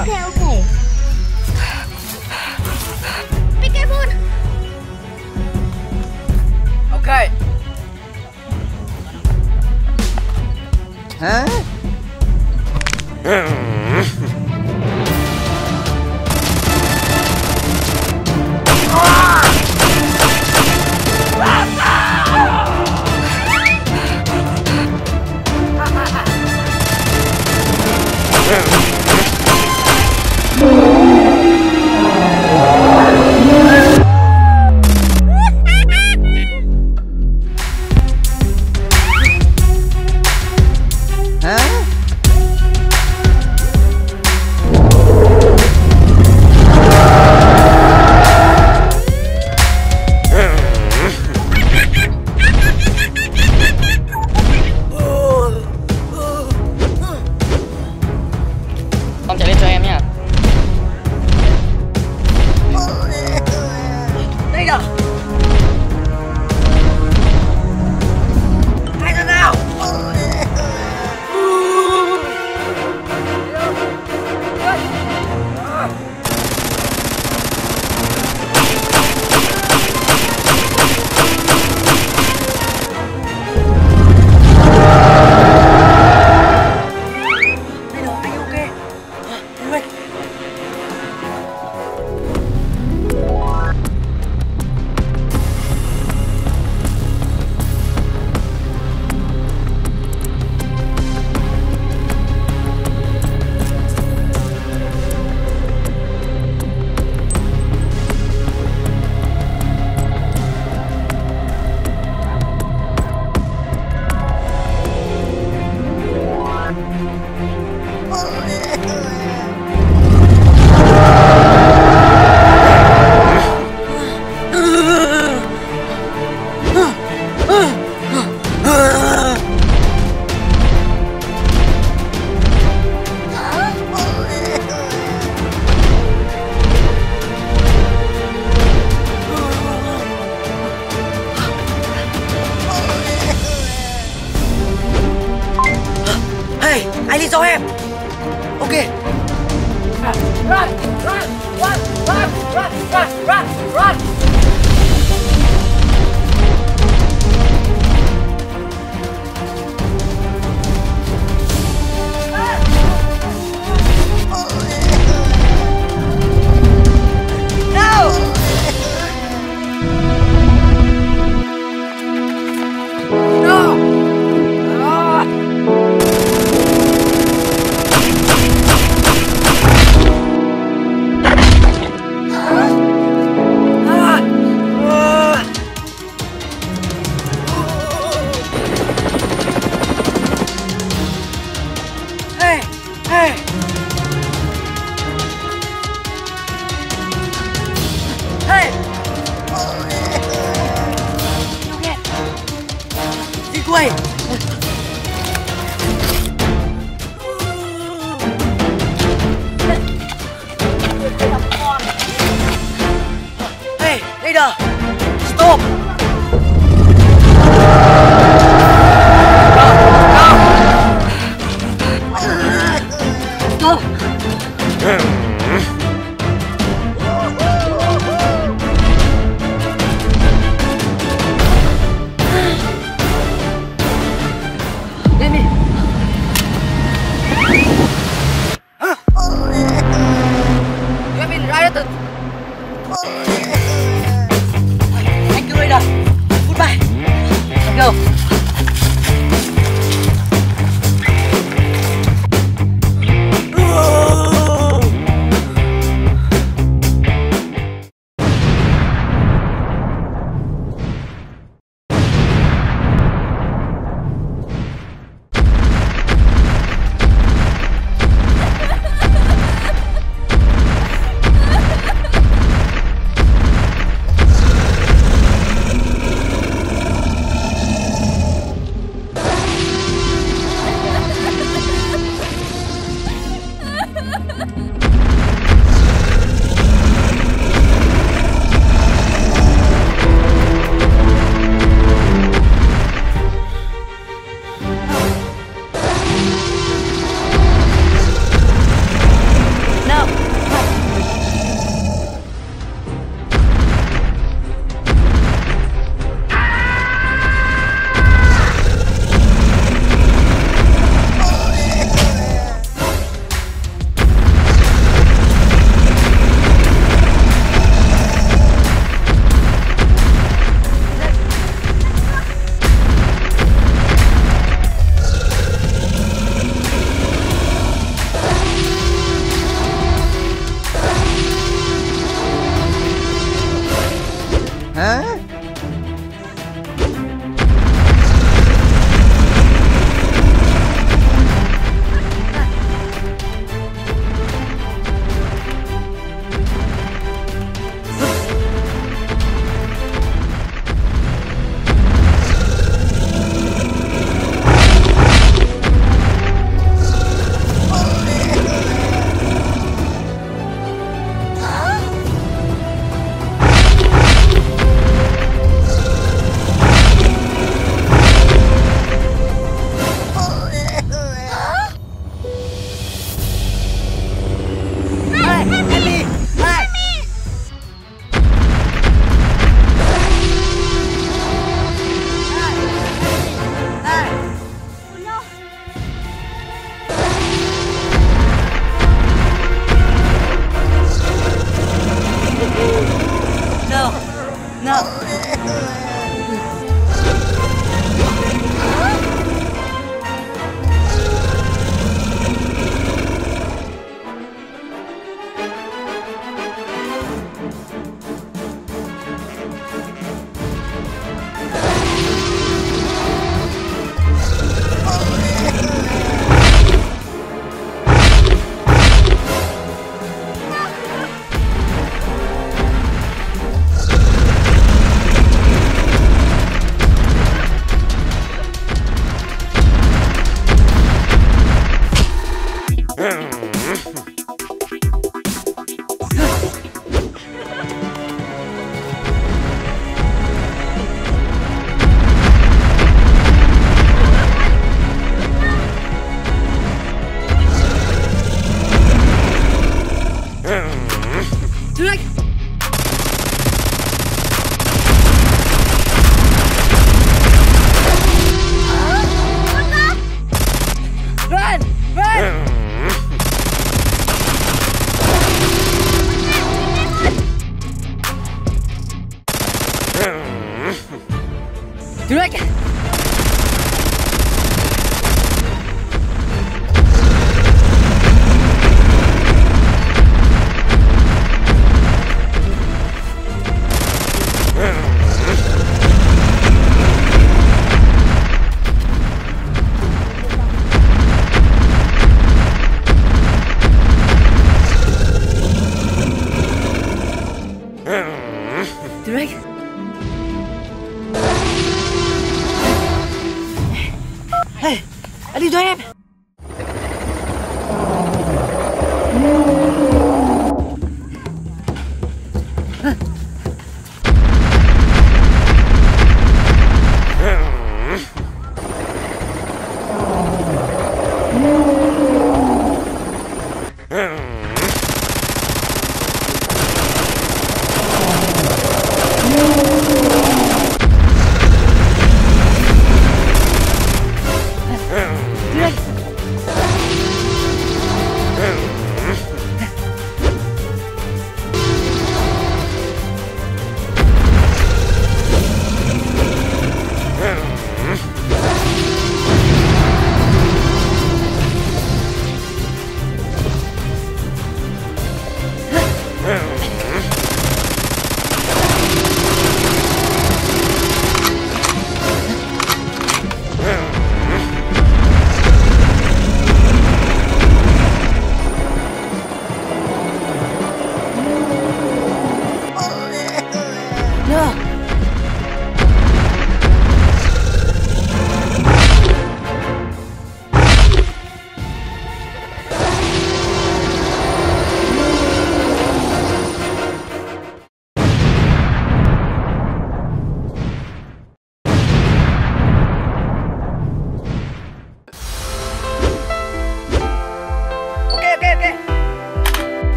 Okay, okay. Careful. Okay. Hả? Hả?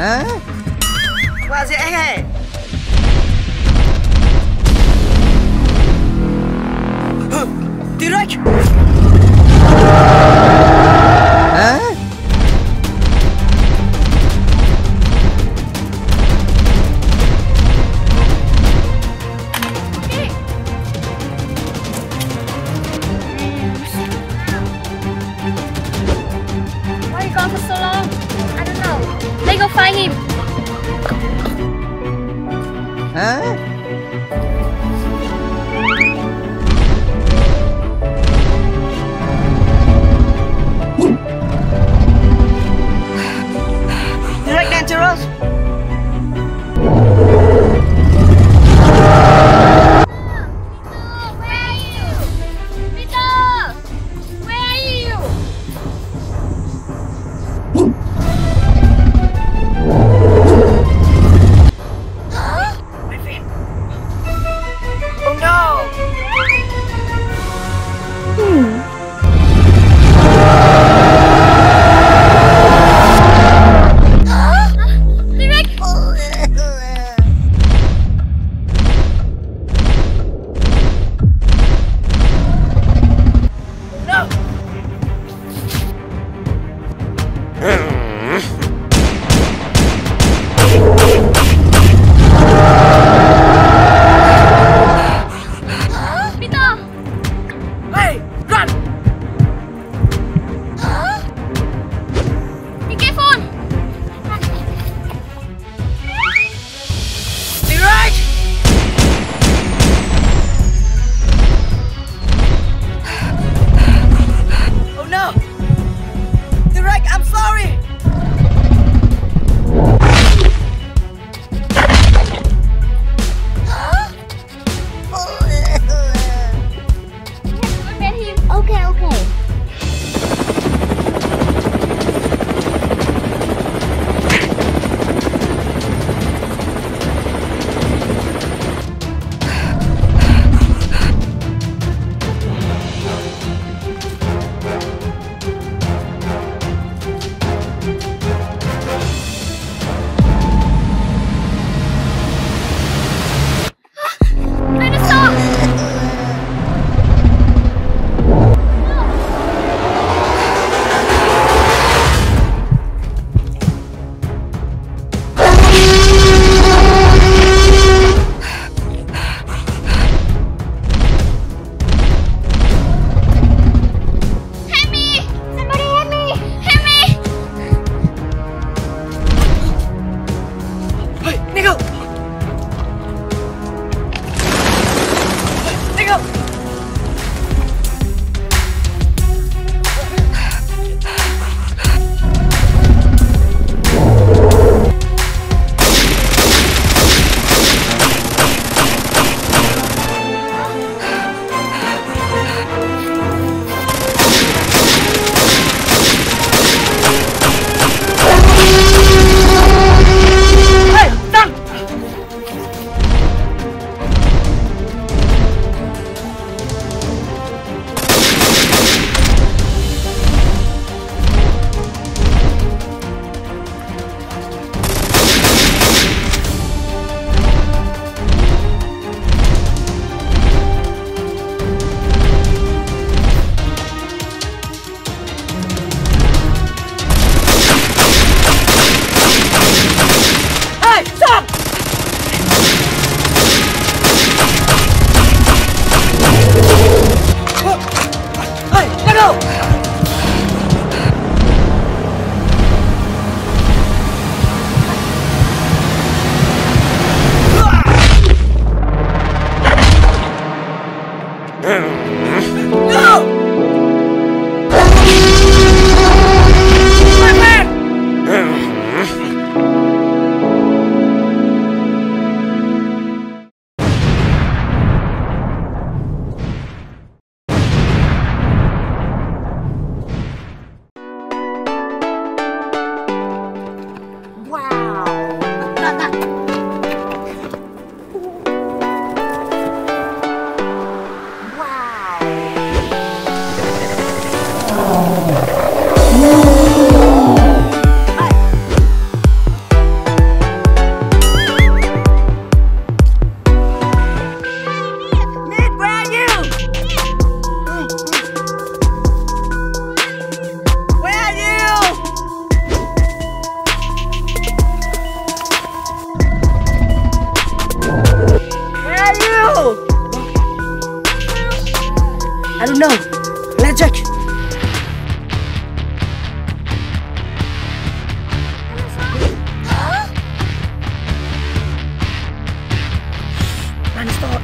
Hah? Wah, si Ehe. Direk!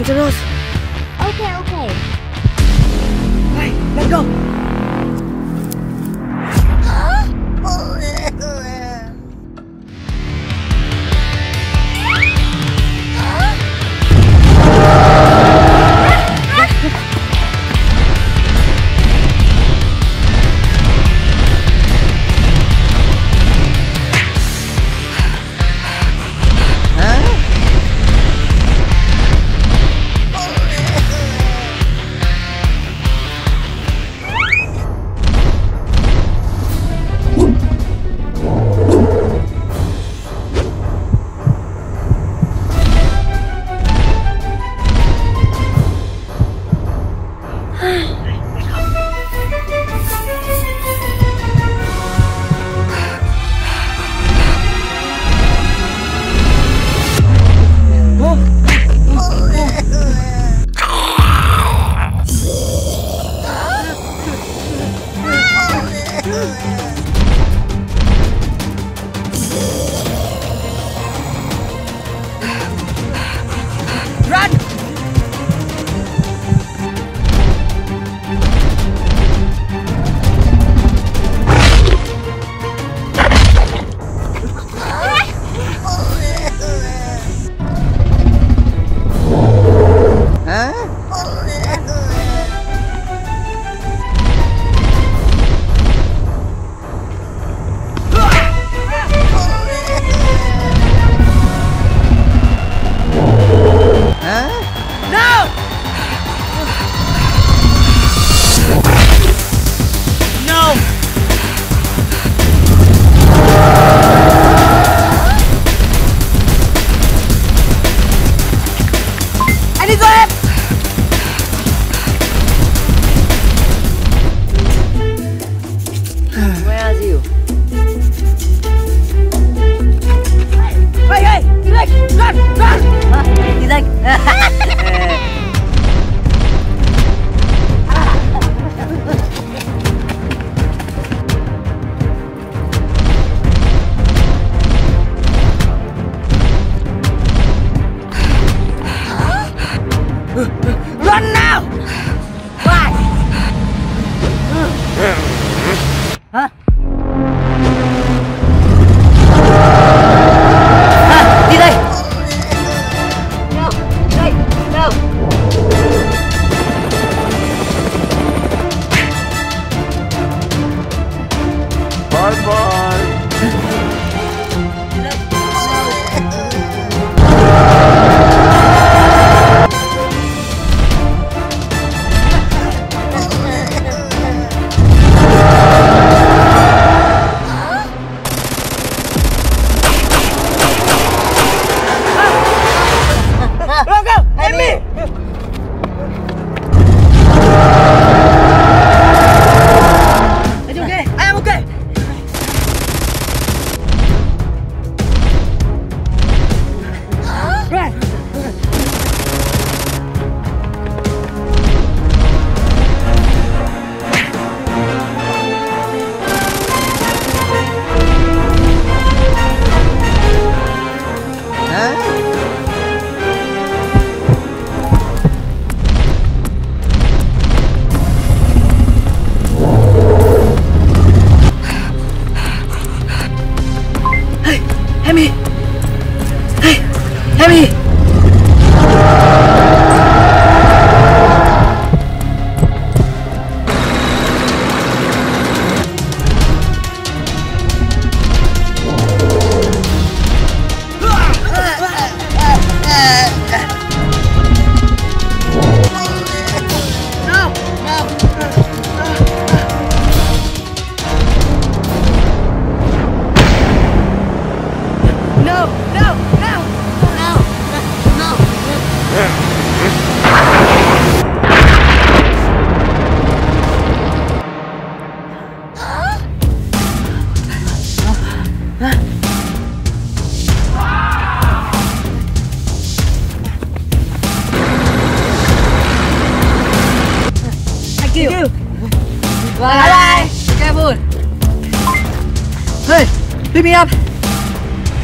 Enter. Okay, okay. Let's go.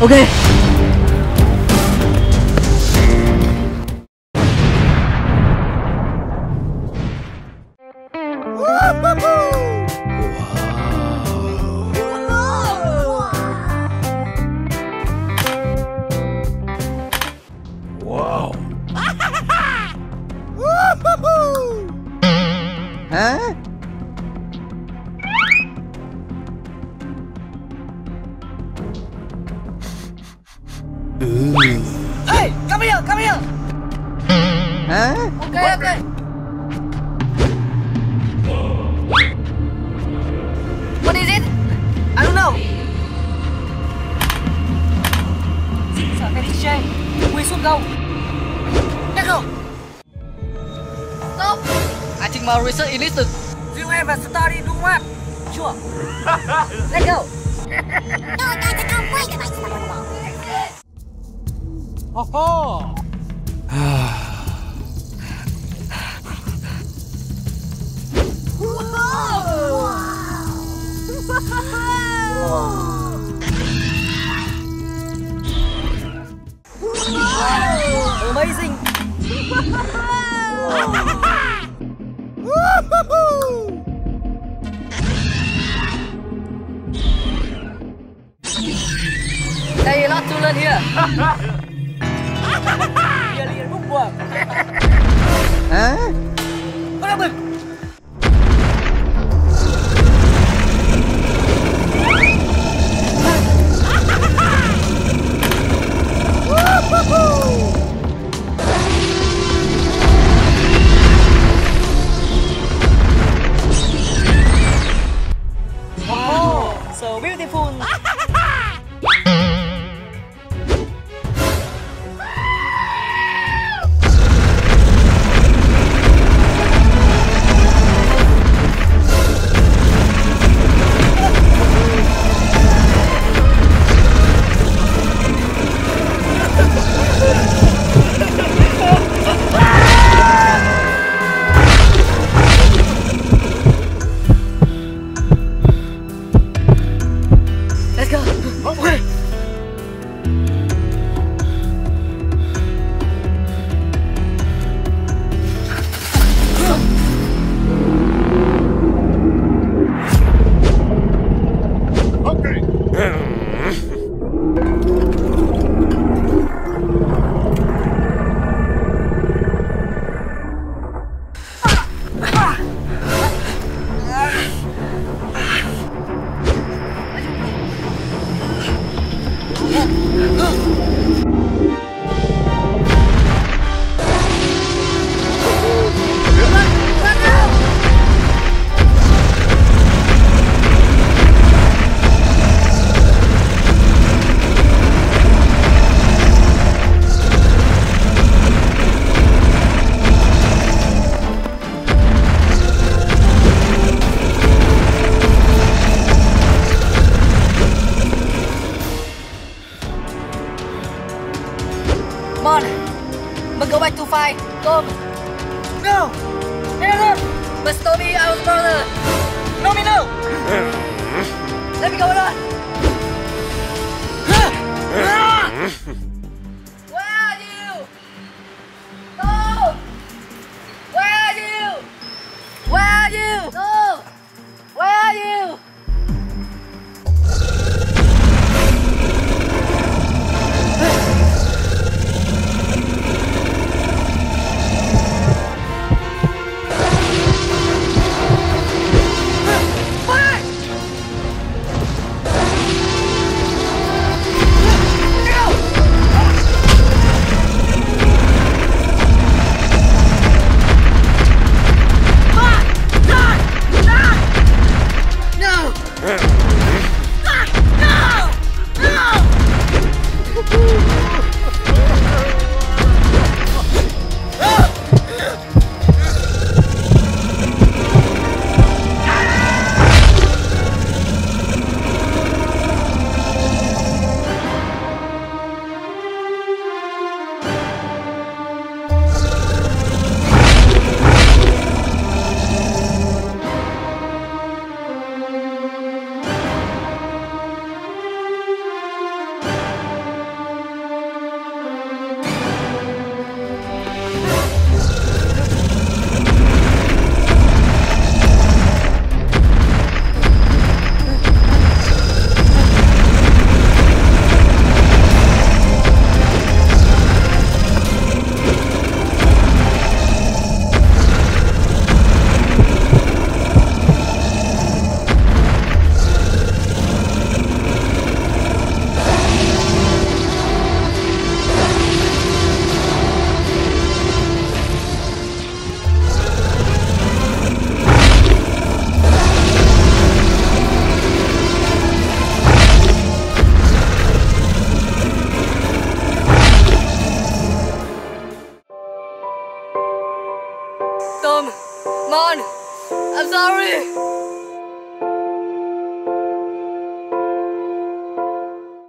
ok Hey, come here, come here. Hả? Okay, okay. What is it? I don't know. Are very strange. We should go. Let's go. Stop. I think my research is listed. Do you have a study do map? Sure. Let's go. Amazing. There a lot to learn here.